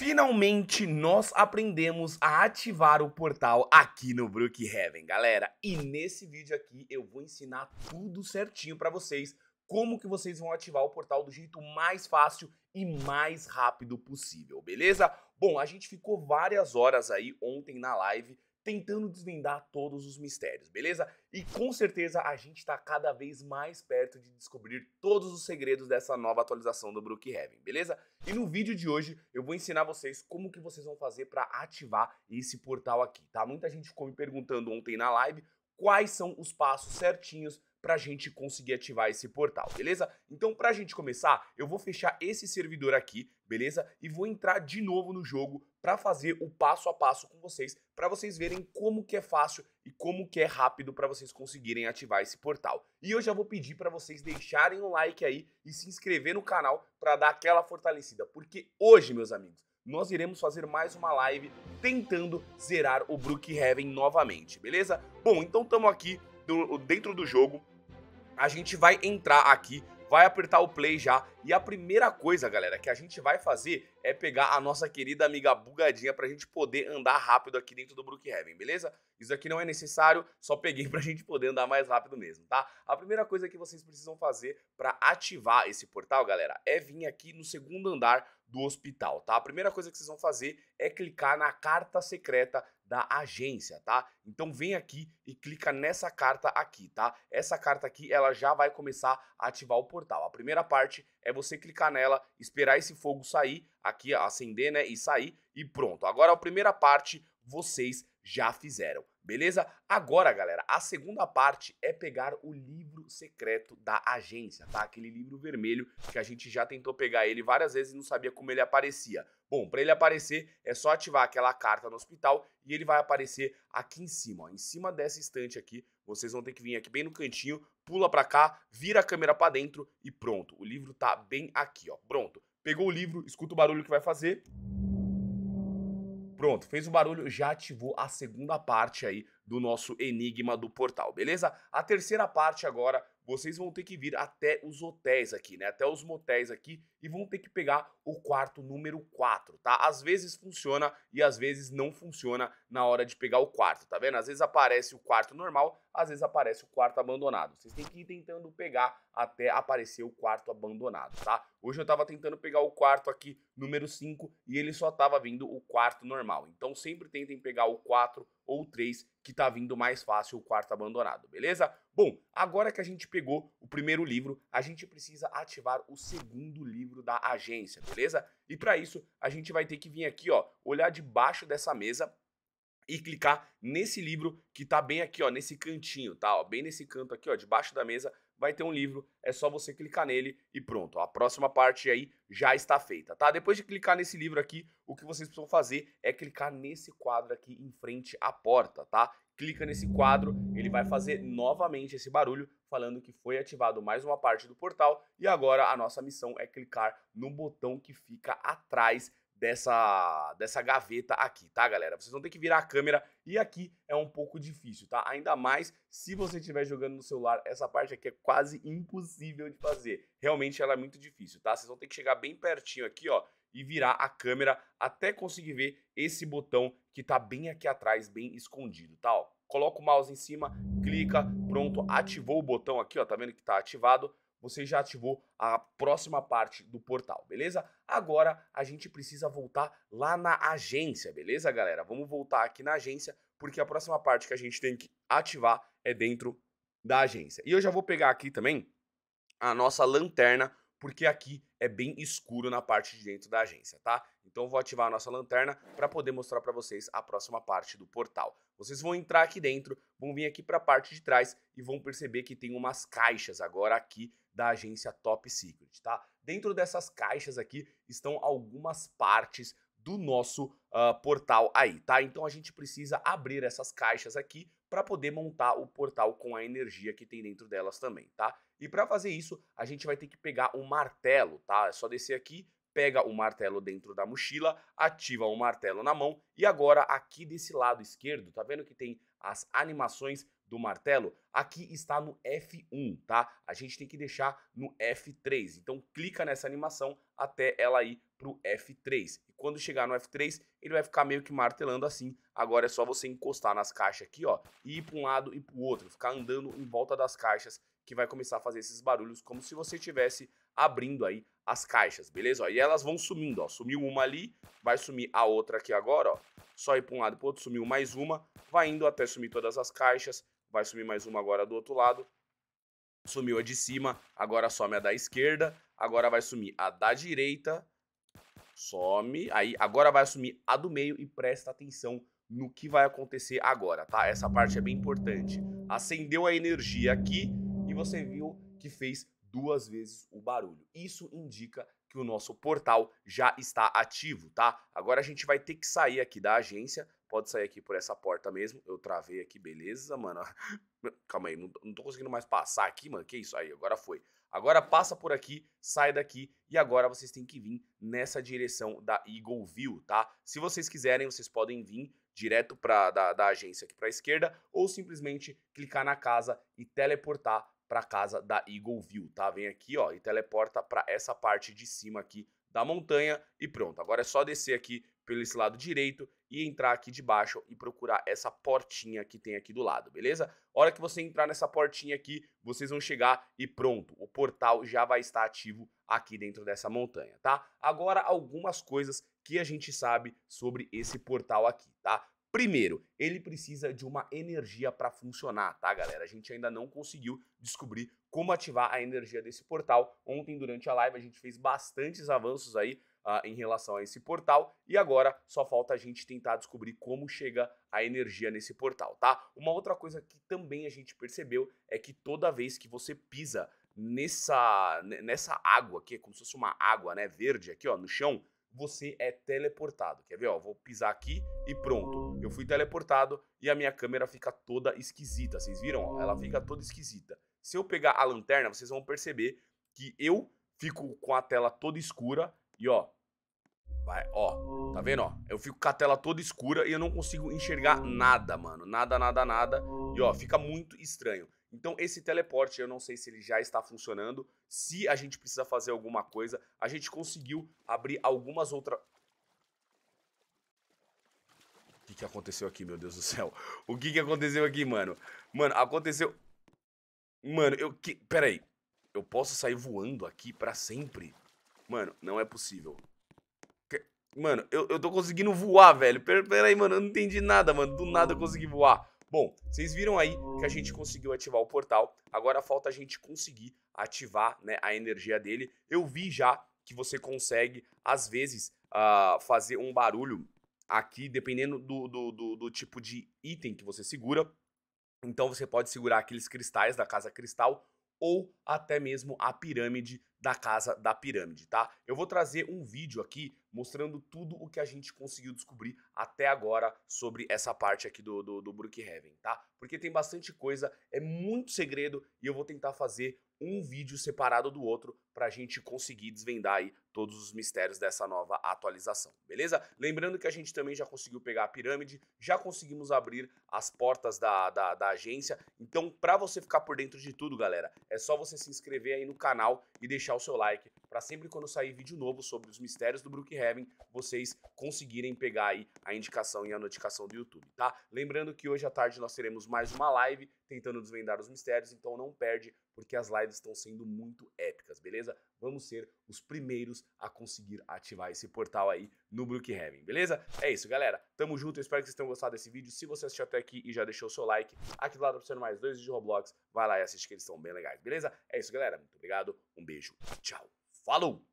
Finalmente nós aprendemos a ativar o portal aqui no Brookhaven, galera. E nesse vídeo aqui eu vou ensinar tudo certinho para vocês, como que vocês vão ativar o portal do jeito mais fácil e mais rápido possível, beleza? Bom, a gente ficou várias horas aí ontem na live tentando desvendar todos os mistérios, beleza? E com certeza a gente está cada vez mais perto de descobrir todos os segredos dessa nova atualização do Brookhaven, beleza? E no vídeo de hoje eu vou ensinar vocês como que vocês vão fazer para ativar esse portal aqui, tá? Muita gente ficou me perguntando ontem na live quais são os passos certinhos para a gente conseguir ativar esse portal, beleza? Então, para a gente começar, eu vou fechar esse servidor aqui, beleza? E vou entrar de novo no jogo para fazer o passo a passo com vocês, para vocês verem como que é fácil e como que é rápido para vocês conseguirem ativar esse portal. E eu já vou pedir para vocês deixarem um like aí e se inscrever no canal para dar aquela fortalecida, porque hoje, meus amigos, nós iremos fazer mais uma live tentando zerar o Brookhaven novamente, beleza? Bom, então estamos aqui dentro do jogo, a gente vai entrar aqui vai apertar o play já. E a primeira coisa, galera, que a gente vai fazer é pegar a nossa querida amiga bugadinha pra gente poder andar rápido aqui dentro do Brookhaven, beleza? Isso aqui não é necessário, só peguei pra gente poder andar mais rápido mesmo, tá? A primeira coisa que vocês precisam fazer para ativar esse portal, galera, é vir aqui no segundo andar do hospital, tá? A primeira coisa que vocês vão fazer é clicar na carta secreta da agência, tá? Então vem aqui e clica nessa carta aqui, tá? Essa carta aqui, ela já vai começar a ativar o portal. A primeira parte é você clicar nela, esperar esse fogo sair, aqui acender, né, e sair e pronto. Agora a primeira parte vocês já fizeram. Beleza? Agora, galera, a segunda parte é pegar o livro secreto da agência, tá? Aquele livro vermelho que a gente já tentou pegar ele várias vezes e não sabia como ele aparecia. Bom, para ele aparecer é só ativar aquela carta no hospital e ele vai aparecer aqui em cima, ó. Em cima dessa estante aqui, vocês vão ter que vir aqui bem no cantinho, pula para cá, vira a câmera para dentro e pronto. O livro tá bem aqui, ó. Pronto. Pegou o livro, escuta o barulho que vai fazer. Pronto, fez o barulho, já ativou a segunda parte aí do nosso enigma do portal, beleza? A terceira parte agora vocês vão ter que vir até os hotéis aqui, né? Até os motéis aqui e vão ter que pegar o quarto número 4, tá? Às vezes funciona e às vezes não funciona na hora de pegar o quarto, tá vendo? Às vezes aparece o quarto normal, às vezes aparece o quarto abandonado. Vocês têm que ir tentando pegar até aparecer o quarto abandonado, tá? Hoje eu tava tentando pegar o quarto aqui, número 5, e ele só tava vindo o quarto normal. Então sempre tentem pegar o 4 ou 3, que tá vindo mais fácil o quarto abandonado, beleza? Bom, agora que a gente pegou o primeiro livro, a gente precisa ativar o segundo livro da agência, beleza? E para isso, a gente vai ter que vir aqui, ó, olhar debaixo dessa mesa e clicar nesse livro que tá bem aqui, ó, nesse cantinho, tá? Ó, bem nesse canto aqui, ó, debaixo da mesa, vai ter um livro, é só você clicar nele e pronto. A próxima parte aí já está feita, tá? Depois de clicar nesse livro aqui, o que vocês precisam fazer é clicar nesse quadro aqui em frente à porta, tá? clica nesse quadro, ele vai fazer novamente esse barulho falando que foi ativado mais uma parte do portal e agora a nossa missão é clicar no botão que fica atrás dessa, dessa gaveta aqui, tá, galera? Vocês vão ter que virar a câmera e aqui é um pouco difícil, tá? Ainda mais se você estiver jogando no celular, essa parte aqui é quase impossível de fazer. Realmente ela é muito difícil, tá? Vocês vão ter que chegar bem pertinho aqui, ó, e virar a câmera até conseguir ver esse botão que tá bem aqui atrás, bem escondido, tá? Ó, coloca o mouse em cima, clica, pronto, ativou o botão aqui, ó, tá vendo que tá ativado? Você já ativou a próxima parte do portal, beleza? Agora a gente precisa voltar lá na agência, beleza, galera? Vamos voltar aqui na agência, porque a próxima parte que a gente tem que ativar é dentro da agência. E eu já vou pegar aqui também a nossa lanterna porque aqui é bem escuro na parte de dentro da agência, tá? Então eu vou ativar a nossa lanterna para poder mostrar para vocês a próxima parte do portal. Vocês vão entrar aqui dentro, vão vir aqui para a parte de trás e vão perceber que tem umas caixas agora aqui da agência Top Secret, tá? Dentro dessas caixas aqui estão algumas partes do nosso uh, portal aí, tá? Então a gente precisa abrir essas caixas aqui para poder montar o portal com a energia que tem dentro delas também, tá? E para fazer isso, a gente vai ter que pegar um martelo, tá? É só descer aqui, pega o martelo dentro da mochila, ativa o martelo na mão e agora aqui desse lado esquerdo, tá vendo que tem as animações do martelo? Aqui está no F1, tá? A gente tem que deixar no F3. Então clica nessa animação até ela ir pro F3. quando chegar no F3, ele vai ficar meio que martelando assim. Agora é só você encostar nas caixas aqui, ó, e ir para um lado e para o outro, ficar andando em volta das caixas que vai começar a fazer esses barulhos como se você estivesse abrindo aí as caixas, beleza? E elas vão sumindo, ó. Sumiu uma ali, vai sumir a outra aqui agora, ó. Só ir para um lado e para o outro, sumiu mais uma, vai indo até sumir todas as caixas, vai sumir mais uma agora do outro lado. Sumiu a de cima, agora some a da esquerda, agora vai sumir a da direita, some, aí agora vai assumir a do meio e presta atenção no que vai acontecer agora, tá? Essa parte é bem importante. Acendeu a energia aqui, e você viu que fez duas vezes o barulho. Isso indica que o nosso portal já está ativo, tá? Agora a gente vai ter que sair aqui da agência, pode sair aqui por essa porta mesmo, eu travei aqui, beleza, mano? Calma aí, não, não tô conseguindo mais passar aqui, mano, que isso aí, agora foi. Agora passa por aqui, sai daqui e agora vocês têm que vir nessa direção da Eagle View, tá? Se vocês quiserem, vocês podem vir direto pra, da, da agência aqui para a esquerda ou simplesmente clicar na casa e teleportar para casa da Eagle View, tá? Vem aqui, ó, e teleporta para essa parte de cima aqui da montanha e pronto. Agora é só descer aqui pelo esse lado direito e entrar aqui de baixo e procurar essa portinha que tem aqui do lado, beleza? Hora que você entrar nessa portinha aqui, vocês vão chegar e pronto, o portal já vai estar ativo aqui dentro dessa montanha, tá? Agora algumas coisas que a gente sabe sobre esse portal aqui, tá? Primeiro, ele precisa de uma energia para funcionar, tá, galera? A gente ainda não conseguiu descobrir como ativar a energia desse portal. Ontem, durante a live, a gente fez bastantes avanços aí uh, em relação a esse portal e agora só falta a gente tentar descobrir como chega a energia nesse portal, tá? Uma outra coisa que também a gente percebeu é que toda vez que você pisa nessa, nessa água aqui, é como se fosse uma água, né, verde aqui, ó, no chão, você é teleportado. Quer ver? Ó, vou pisar aqui e pronto. Eu fui teleportado e a minha câmera fica toda esquisita. Vocês viram? Ó, ela fica toda esquisita. Se eu pegar a lanterna, vocês vão perceber que eu fico com a tela toda escura e ó, vai, ó, tá vendo, ó? Eu fico com a tela toda escura e eu não consigo enxergar nada, mano. Nada, nada, nada. E ó, fica muito estranho. Então, esse teleporte, eu não sei se ele já está funcionando, se a gente precisa fazer alguma coisa. A gente conseguiu abrir algumas outras... O que, que aconteceu aqui, meu Deus do céu? O que, que aconteceu aqui, mano? Mano, aconteceu... Mano, eu... Que... Pera aí. Eu posso sair voando aqui pra sempre? Mano, não é possível. Mano, eu, eu tô conseguindo voar, velho. Pera, pera aí, mano, eu não entendi nada, mano. Do nada eu consegui voar. Bom, vocês viram aí que a gente conseguiu ativar o portal, agora falta a gente conseguir ativar né, a energia dele. Eu vi já que você consegue, às vezes, uh, fazer um barulho aqui, dependendo do, do, do, do tipo de item que você segura. Então você pode segurar aqueles cristais da casa cristal ou até mesmo a pirâmide da casa da pirâmide, tá? Eu vou trazer um vídeo aqui mostrando tudo o que a gente conseguiu descobrir até agora sobre essa parte aqui do, do, do Brookhaven, tá? Porque tem bastante coisa, é muito segredo e eu vou tentar fazer um vídeo separado do outro para a gente conseguir desvendar aí todos os mistérios dessa nova atualização, beleza? Lembrando que a gente também já conseguiu pegar a pirâmide, já conseguimos abrir as portas da, da, da agência, então para você ficar por dentro de tudo, galera, é só você se inscrever aí no canal e deixar o seu like para sempre quando sair vídeo novo sobre os mistérios do Brookhaven, vocês conseguirem pegar aí a indicação e a notificação do YouTube, tá? Lembrando que hoje à tarde nós teremos mais uma live tentando desvendar os mistérios, então não perde, porque as lives estão sendo muito épicas, beleza? Vamos ser os primeiros a conseguir ativar esse portal aí no Brookhaven, beleza? É isso, galera. Tamo junto, eu espero que vocês tenham gostado desse vídeo. Se você assistiu até aqui e já deixou o seu like, aqui do lado tá mais dois de Roblox, vai lá e assiste que eles estão bem legais, beleza? É isso, galera. Muito obrigado, um beijo, tchau. Falou!